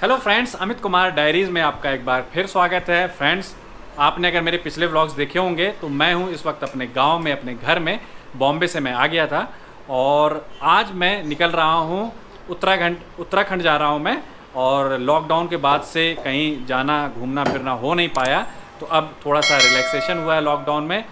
Hello friends Amit Kumar diaries में आपका एक बार फिर स्वागत है। फ्रेंड्स आपने अगर मेरे पिछले व्लॉग्स देखे होंगे तो मैं हूँ इस वक्त अपने गाँव में, अपने घर में बॉम्बे से मैं आ गया था। और आज मैं निकल रहा हूँ उत्तराखंड उत्तराखंड जा रहा हूँ मैं। और लॉकडाउन के बाद से कहीं जाना, घूमना, फिरना हो नहीं पाया। तो अब थोड़ा सा रिलैक्सेशन हुआ है लॉकडाउन में।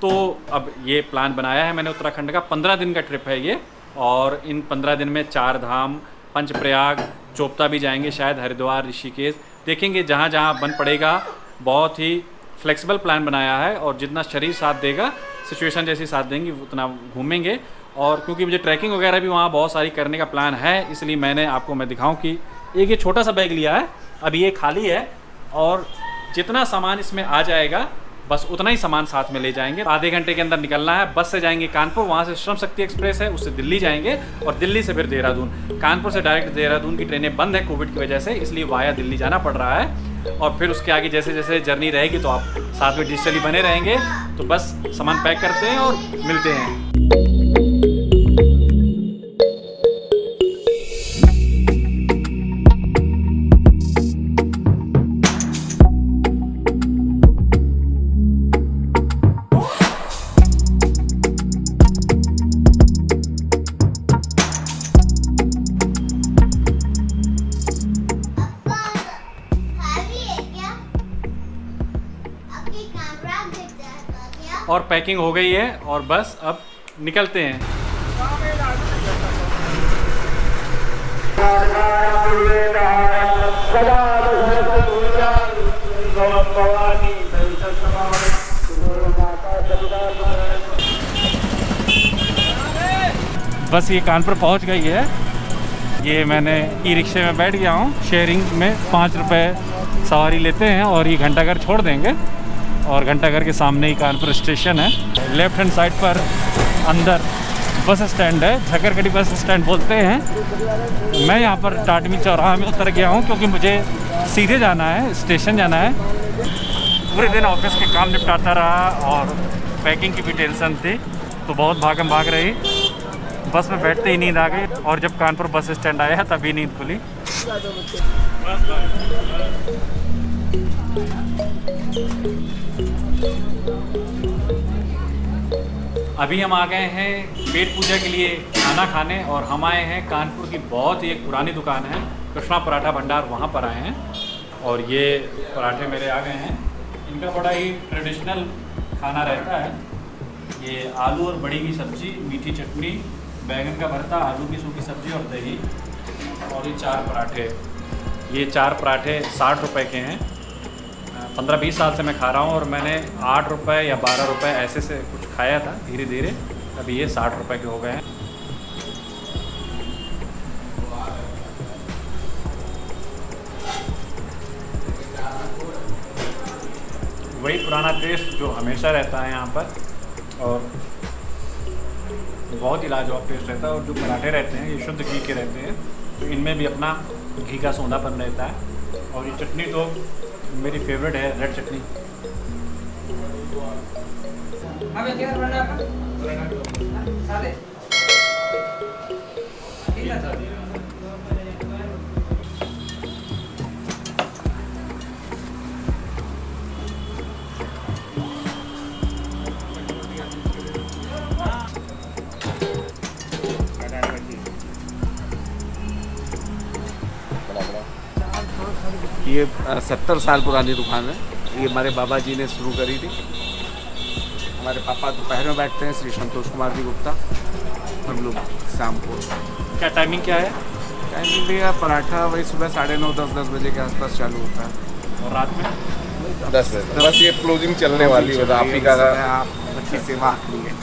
तो अब ये प्लान बनाया है मैंने उत्तराखंड का। पंद्रह दिन का ट्रिप है ये। और इन पंद्रह दिन में चार धाम पंचप्रयाग चोपता भी जाएँगे शायद हरिद्वार, ऋषिकेश। देखेंगे जहाँ जहाँ बन पड़ेगा। बहुत ही फ्लेक्सिबल प्लान बनाया है और जितना शरीर साथ देगा सिचुएशन जैसी साथ देंगी, उतना घूमेंगे। और क्योंकि मुझे ट्रैकिंग वगैरह भी वहाँ बहुत सारी करने का प्लान है, इसलिए मैंने आपको मैं दिखाऊँ कि एक ये छोटा सा बैग लिया है। अभी ये खाली है और जितना सामान इसमें आ जाएगा बस उतना ही सामान साथ में ले जाएँगे। आधे घंटे के अंदर निकलना है। बस से जाएँगे कानपुर, वहाँ से श्रम शक्ति एक्सप्रेस है, उससे दिल्ली जाएँगे और दिल्ली से फिर देहरादून। कानपुर से डायरेक्ट देहरादून की ट्रेनें बंद है कोविड की वजह से, इसलिए वाया दिल्ली जाना पड़ रहा है। और फिर उसके आगे जैसे जैसे जर्नी रहेगी तो आप साथ में डिजिटली बने रहेंगे। तो बस सामान पैक करते हैं और मिलते हैं। और पैकिंग हो गई है और बस अब निकलते हैं। बस ये कानपुर पहुँच गई है। ये मैंने ई रिक्शे में बैठ गया हूँ। शेयरिंग में पाँच रुपये सवारी लेते हैं और ये घंटाघर छोड़ देंगे। और घंटाघर के सामने ही कानपुर स्टेशन है। लेफ़्ट हैंड साइड पर अंदर बस स्टैंड है। झकरगढ़ी बस स्टैंड बोलते हैं। मैं यहाँ पर टाटमी चौराहा में उतर गया हूँ क्योंकि मुझे सीधे जाना है, स्टेशन जाना है। पूरे दिन ऑफ़िस के काम निपटाता रहा और पैकिंग की भी टेंशन थी। तो बहुत भागम भाग रही। बस में बैठते ही नींद आ गई और जब कानपुर बस स्टैंड आया तभी नींद खुली। अभी हम आ गए हैं पेट पूजा के लिए खाना खाने और हम आए हैं कानपुर की बहुत ही एक पुरानी दुकान है। कृष्णा पराठा भंडार वहाँ पर आए हैं और ये पराठे मेरे आ गए हैं। इनका बड़ा ही ट्रेडिशनल खाना रहता है। ये आलू और बड़ी की सब्ज़ी, मीठी चटनी, बैंगन का भरता, आलू की सूखी सब्ज़ी और दही और ये चार पराठे। ये चार पराठे साठ रुपए के हैं। पंद्रह बीस साल से मैं खा रहा हूँ और मैंने आठ रुपए या बारह रुपए ऐसे से कुछ खाया था धीरे धीरे अभी ये साठ रुपए के हो गए हैं। वही पुराना टेस्ट जो हमेशा रहता है यहाँ पर, और बहुत ही लाजवाब टेस्ट रहता है, और जो पराठे रहते हैं, ये शुद्ध घी के रहते हैं तो इनमें भी अपना घी का सौंधापन रहता है। और ये चटनी तो मेरी फेवरेट है रेड चटनी। सर ये सत्तर साल पुरानी दुकान है। ये हमारे बाबा जी ने शुरू करी थी। हमारे पापा दोपहर में बैठते हैं श्री संतोष कुमार जी गुप्ता हम लोग शाम को। क्या टाइमिंग क्या है? टाइमिंग भैया पराठा वही सुबह साढ़े नौ दस दस बजे के आसपास चालू होता है। और रात में? दस बजे। बस ये क्लोजिंग चलने वाली है आप ही का आप अच्छी सेवा है।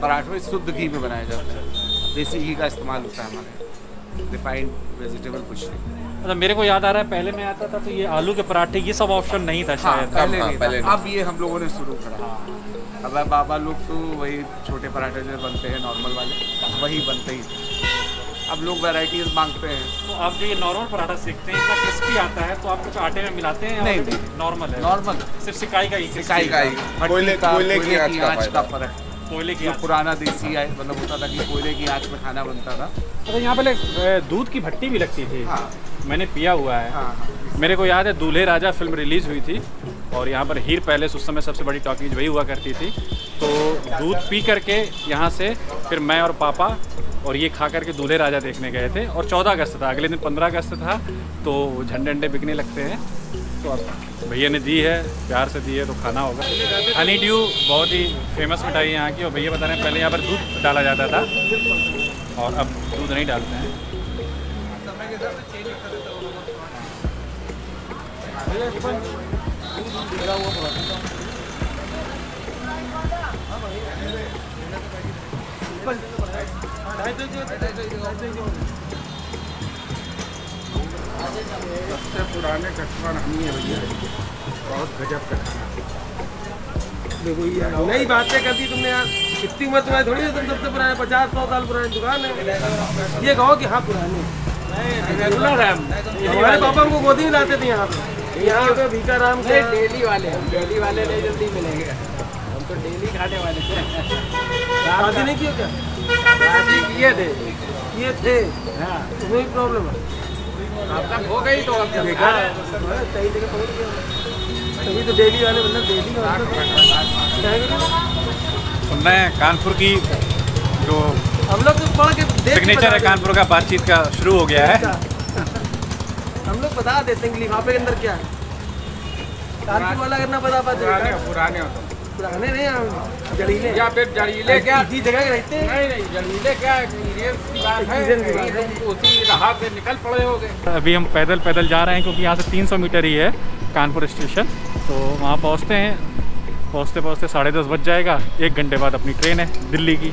पराठे शुद्ध घी में बनाया जाता है। देसी घी का इस्तेमाल होता है हमारे। रिफाइंड वेजिटेबल कुछ नहीं। मतलब मेरे को याद आ रहा है पहले मैं आता था तो ये आलू के पराठे ये सब ऑप्शन नहीं था शायद। हाँ, पहले हाँ, नहीं पहले था। अब ये हम लोगों ने शुरू करा। अब बाबा लोग तो वही छोटे पराठे जो बनते हैं नॉर्मल वाले वही बनते ही थे। अब लोग वैरायटीज मांगते हैं। तो आप जो ये नॉर्मल पराठा सीखते हैं इतना क्रिस्पी आता है तो आप कुछ आटे में मिलाते हैं नहीं। नॉर्मल है? नॉर्मल सिर्फ़ सिकाई का ही सिकाई का ही। कोयले- का कोयले की आँच का फ़र्क कोयले की पुराना देसी है मतलब होता था कि कोयले की आँच में खाना बनता था। अच्छा यहाँ पहले दूध की भट्टी भी लगती थी। हाँ। मैंने पिया हुआ है। हाँ हाँ। मेरे को याद है दूल्हे राजा फ़िल्म रिलीज़ हुई थी और यहाँ पर हीर पैलेस उस समय सबसे बड़ी टॉकीज वही हुआ करती थी। तो दूध पी करके यहाँ से फिर मैं और पापा और ये खा करके दूल्हे राजा देखने गए थे और चौदह अगस्त था अगले दिन पंद्रह अगस्त था तो झंडे अंडे बिकने लगते हैं। तो अब भैया ने दी है प्यार से दी है तो खाना होगा। हनी ड्यू बहुत ही फ़ेमस मिठाई है यहाँ की और भैया बता रहे हैं पहले यहाँ पर दूध डाला जाता था और अब दूध नहीं डालते हैं। सबसे पुराने कस्टमर हम ही है भैया। बहुत गजब का देखो ये नई बातें कर दी तुमने यार। इतनी उम्र तुम्हारी थोड़ी है तुम सबसे पुराने, पचास, सौ साल पुरानी दुकान है। ये कहो कि हाँ पुरानी रेगुलर है। हमारे पापा हमको गोदी में लाते थे यहाँ पे। यहाँ पे भीखा राम के डेली वाले हम डेली वाले नहीं जल्दी मिलेंगे। हम तो डेली खाने वाले थे। शादी नहीं किया क्या? शादी किए थे। ये थे। हाँ। तुम्हें प्रॉब्लम है? तक हो गई तो अब देखा हाँ, कई जगह पहुँच गया। तभी तो डेली वाले मतलब डेली सुन रहे हैं कानपुर की जो हम लोग तो पढ़ के सिग्नेचर है कानपुर का बातचीत का शुरू हो गया है। हम लोग बता देते हैं कि लिफाफे के अंदर क्या है। कानपुर वाला करना बता पाते। पुराने हैं। पुराने हो पुराने नहीं हम जड़ीले या फिर जड़ीले क्या? इसी जगह के रहते हैं। नहीं नहीं जड़ीले क्या? एक्सपीरियंस की बात है। है। उसी राह से निकल पड़े होगे। अभी हम पैदल पैदल जा रहे हैं क्योंकि यहाँ से 300 मीटर ही है कानपुर स्टेशन। तो वहाँ पहुँचते हैं। पहुँचते पहुँचते साढ़े दस बज जाएगा। एक घंटे बाद अपनी ट्रेन है दिल्ली की।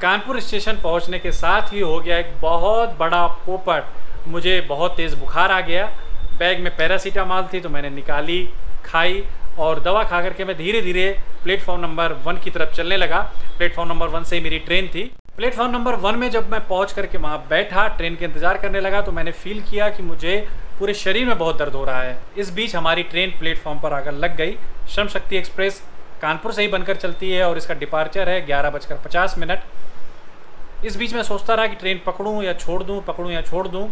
कानपुर स्टेशन पहुँचने के साथ ही हो गया एक बहुत बड़ा पोपट। मुझे बहुत तेज़ बुखार आ गया। बैग में पैरासीटामॉल थी तो मैंने निकाली, खाई और दवा खा करके मैं धीरे धीरे प्लेटफॉर्म नंबर वन की तरफ़ चलने लगा। प्लेटफॉर्म नंबर वन से मेरी ट्रेन थी। प्लेटफॉर्म नंबर वन में जब मैं पहुँच करके वहाँ बैठा, ट्रेन के इंतज़ार करने लगा तो मैंने फील किया कि मुझे पूरे शरीर में बहुत दर्द हो रहा है। इस बीच हमारी ट्रेन प्लेटफॉर्म पर आकर लग गई। श्रम शक्ति एक्सप्रेस कानपुर से ही बनकर चलती है और इसका डिपार्चर है ग्यारह बजकर पचास मिनट। इस बीच मैं सोचता रहा कि ट्रेन पकड़ूं या छोड़ दूँ, पकड़ूं या छोड़ दूँ।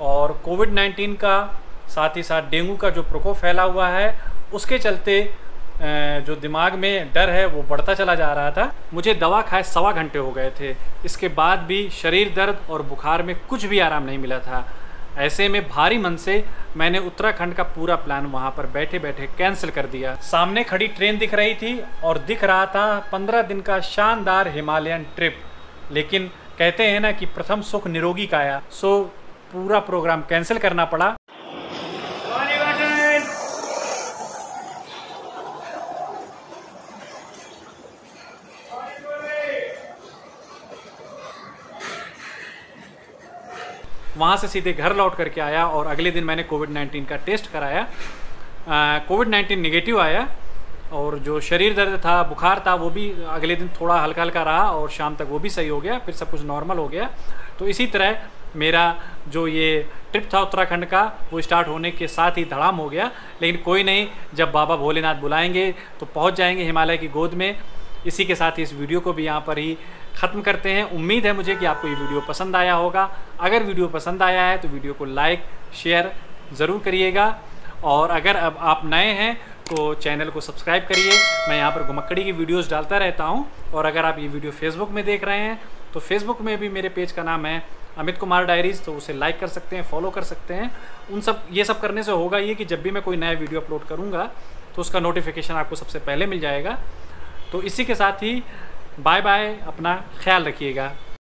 और कोविड 19 का, साथ ही साथ डेंगू का जो प्रकोप फैला हुआ है, उसके चलते जो दिमाग में डर है, वो बढ़ता चला जा रहा था। मुझे दवा खाए सवा घंटे हो गए थे। इसके बाद भी शरीर दर्द और बुखार में कुछ भी आराम नहीं मिला था। ऐसे में भारी मन से मैंने उत्तराखंड का पूरा प्लान वहाँ पर बैठे बैठे कैंसिल कर दिया। सामने खड़ी ट्रेन दिख रही थी और दिख रहा था पंद्रह दिन का शानदार हिमालयन ट्रिप। लेकिन कहते हैं ना कि प्रथम सुख निरोगी का आया। सो पूरा प्रोग्राम कैंसिल करना पड़ा। वहाँ से सीधे घर लौट करके आया और अगले दिन मैंने कोविड नाइन्टीन का टेस्ट कराया। कोविड नाइन्टीन निगेटिव आया। और जो शरीर दर्द था, बुखार था, वो भी अगले दिन थोड़ा हल्का हल्का रहा और शाम तक वो भी सही हो गया, फिर सब कुछ नॉर्मल हो गया। तो इसी तरह मेरा जो ये ट्रिप था उत्तराखंड का, वो स्टार्ट होने के साथ ही धड़ाम हो गया। लेकिन कोई नहीं, जब बाबा भोलेनाथ बुलाएँगे तो पहुँच जाएँगे हिमालय की गोद में। इसी के साथ इस वीडियो को भी यहाँ पर ही ख़त्म करते हैं। उम्मीद है मुझे कि आपको ये वीडियो पसंद आया होगा। अगर वीडियो पसंद आया है तो वीडियो को लाइक शेयर ज़रूर करिएगा। और अगर अब आप नए हैं तो चैनल को सब्सक्राइब करिए। मैं यहाँ पर घुमक्कड़ी की वीडियोस डालता रहता हूँ। और अगर आप ये वीडियो फेसबुक में देख रहे हैं तो फेसबुक में भी मेरे पेज का नाम है अमित कुमार डायरीज़ तो उसे लाइक कर सकते हैं फॉलो कर सकते हैं। उन सब, ये सब करने से होगा ये कि जब भी मैं कोई नया वीडियो अपलोड करूँगा तो उसका नोटिफिकेशन आपको सबसे पहले मिल जाएगा। तो इसी के साथ ही बाय बाय अपना ख्याल रखिएगा।